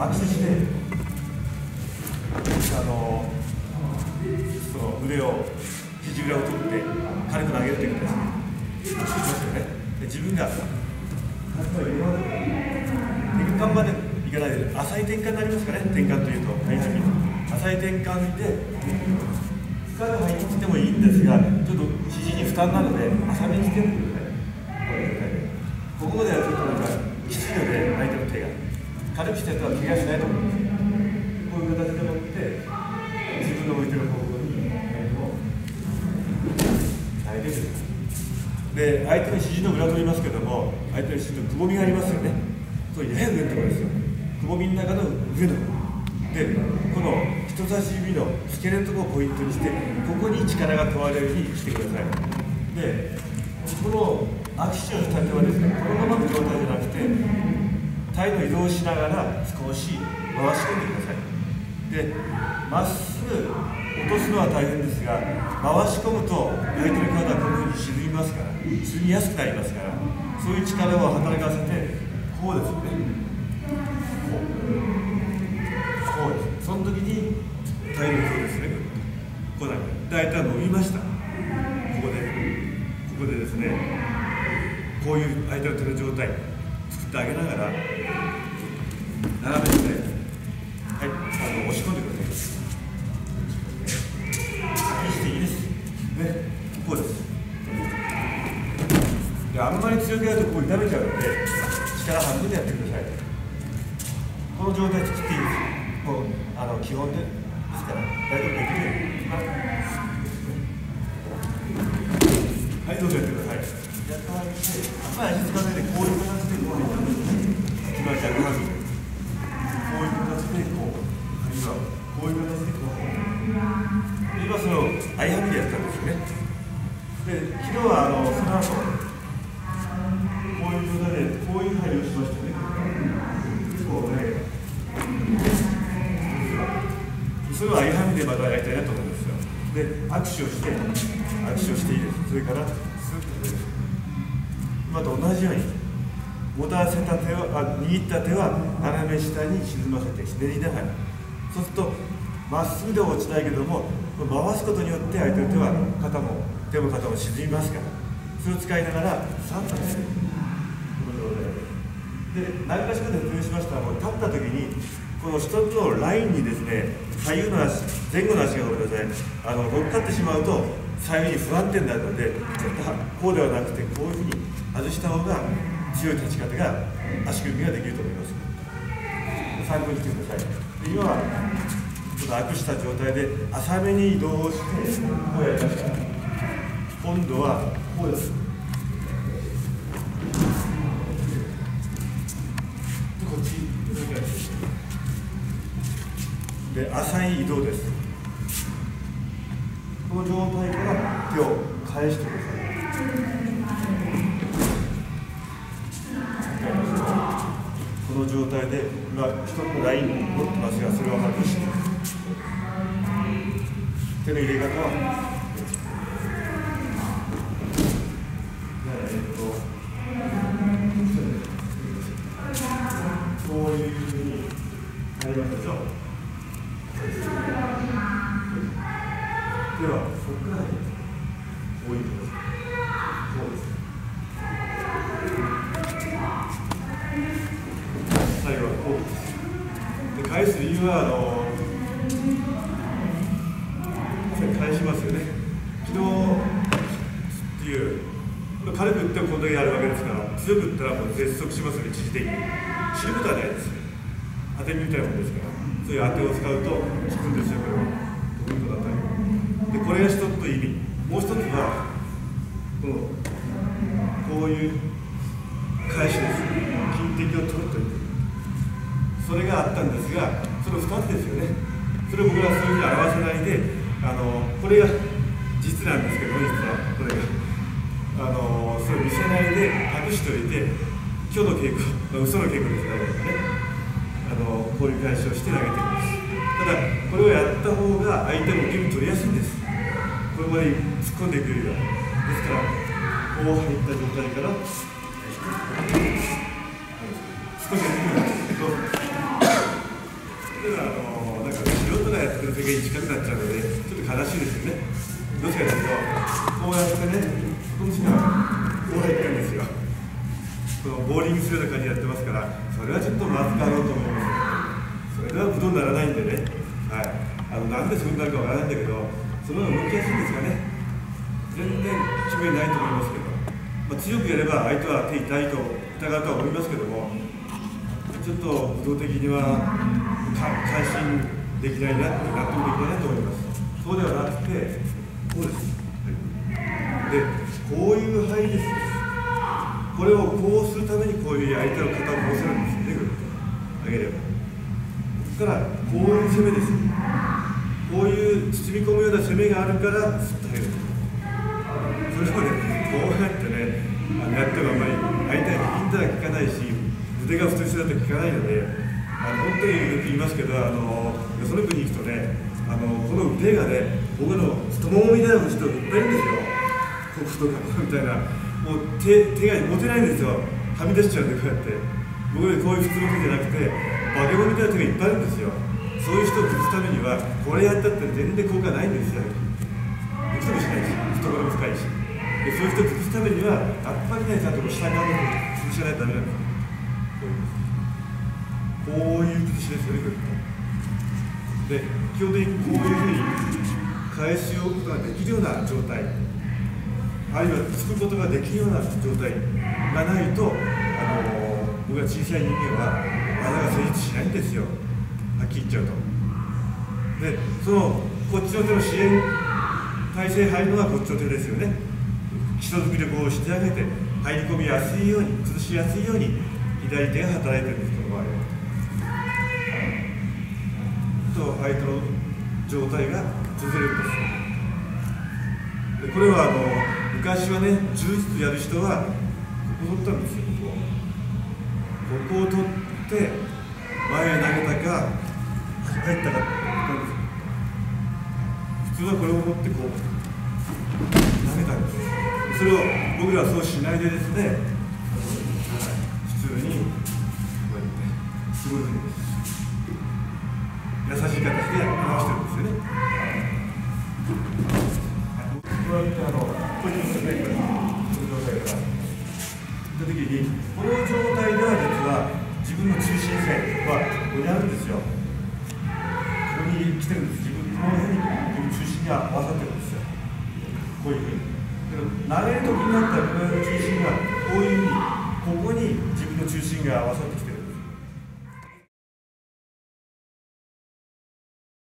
握手してあのその腕を肘裏を取って軽く投げるという形で握手しますよねで自分が転換までいかないで浅い転換になりますかね転換というとはい浅い転換で深く入ってもいいんですがちょっと肘に負担なので浅めにしてみてくださいここまではちょっとなんかきついので相手軽くしてたら怪我しないと思いますこういう形で持って自分の置いてる方向に投げてくださいで相手の肘の裏と言いますけども相手の肘のくぼみがありますよね。そうやや上のところですよくぼみの中の上の。でこの人差し指の付け根のところをポイントにしてここに力が問われるようにしてください。でこの握手をした手はですねこのままの状態じゃなくて体の移動しながら少し回し込んでください。でまっすぐ落とすのは大変ですが回し込むと相手の体はこのように沈みますから沈みやすくなりますからそういう力を働かせてこうですよね。こう。こうです。その時に体力をですね。こうなんか大体伸びました。ここで。ここでですねこういう相手の手の状態。ってあげながら斜めにねはいあの押し込んでください。いいしていいですねこうですであんまり強くやるとここ痛めちゃうので力半分でやってください。この状態作っていいですもうあの基本でですか？ら大丈夫できるよはいどうぞやってください。やってあげてあんまり足つかないでこういこう一番逆ハンドでこういう形でこうあるいはこういう形でこう今そのアイハミでやったんですよねで昨日はあのその後こういう状態でこういう配慮をしましたねこうねそれをアイハミでまたやりたいなと思うんですよで握手をして握手をしていいですそれからスッと今と同じように持たせた手は握った手は斜め下に沈ませてひねりながら。そうするとまっすぐでは落ちないけども回すことによって相手の手は肩も手も肩も沈みますから。それを使いながら3段す。るこの状態で。で何かしかで説明しましたらもう立った時にこの一つのラインにですね左右の足前後の足がごめんなさい。あの乗っかってしまうと左右に不安定になるのでちょっとこうではなくてこういうふうに外した方が強い立ち方が足首ができると思います。参考にしてくださいで今はちょっと握した状態で浅めに移動してこうやりました今度はこうですで浅い移動です。この状態から手を返してください。の状態で今一つのラインを持ってますがそれを外して手の入れ方は。えっとこういうふうになりますでしょ。うでは。はあの返しますよね昨日っていう軽く打ってもこんだけやるわけですから強く打ったらもう絶速しますよね一時的に知ることはないですよ当てみたいなもんですからそういう当てを使うと効くんですよこれはポイントだったりでこれが一つの意味もう一つはこのこういうですよね。それを僕はそういうふうに表さないであのこれが実なんですけど実はこれが。あのそれを見せないで隠しておいて今日の稽古、まあ、嘘の稽古ですね。あのこういう返しをして投げてるんです。ただこれをやった方が相手も受け身取りやすいんです。これまで突っ込んでいくよりはですからこう入った状態から少しやってみますいうのはあのなんかね素人がやってる世界に近くなっちゃうのでちょっと悲しいですよね。どっちかというとこうやってねこの人はこうやってるんですよ。このボーリングするような感じでやってますからそれはちょっとまずかろうと思いますそれではぶどうにならないんでね。はい。あのなんでそうなるかわからないんだけどその方が動きやすいんですかね。全然違いないと思いますけど、まあ、強くやれば相手は手痛いと疑うとは思いますけどもちょっと武道的には改心できないな納得できないなと思います。そうではなくてこうです、でこういう範囲です。これをこうするためにこういう相手の肩をこうするんですね。ぐるっと上げれば。そしたらこういう攻めです。こういう包み込むような攻めがあるからすっと上げる。それをねこうやってねあのやってもあんまり相手は引いたら効かないし腕が太い人だと効かないのであの本当によく言いますけどあのよその国に行くとねあのこの腕がね僕の太ももみたいな人いっぱいいるんですよこことかみたいなもう手手が持てないんですよはみ出しちゃうんでこうやって僕よりこういう普通の手じゃなくてバケモンみたいな手がいっぱいあるんですよそういう人を崩すためにはこれやったって全然効果ないんですよできてもしないし懐も深いしでそういう人を崩すためにはやっぱりねちゃんと下側の崩しないとダメなんですで、基本的にこういうふうに返しを置くことができるような状態、あるいはつくことができるような状態がないと、あの僕は小さい人間は技が成立しないんですよ、はっきり言っちゃうと。で、そのこっちの手の支援体制入るのはこっちの手ですよね。基礎作りをしてあげて、入り込みやすいように、崩しやすいように、左手が働いてるんです、状態が崩れるんです。でこれはあの昔はね柔術やる人はここ取ったんですよここここを取って前へ投げたか入ったかったんです普通はこれを持ってこう投げたんですそれを僕らはそうしないでですね普通にこうやってすごいふうに優しい形で表してるんです。ね。こうやってあのこういう状態からこの状態からった時にこの状態では実は自分の中心線はここにあるんですよ。ここに来てるんです。自分この辺にこの中心に合わさってるんですよ。こういうふうに。投げる時になったらこの中心がこういうふうにここに自分の中心が合わさってきて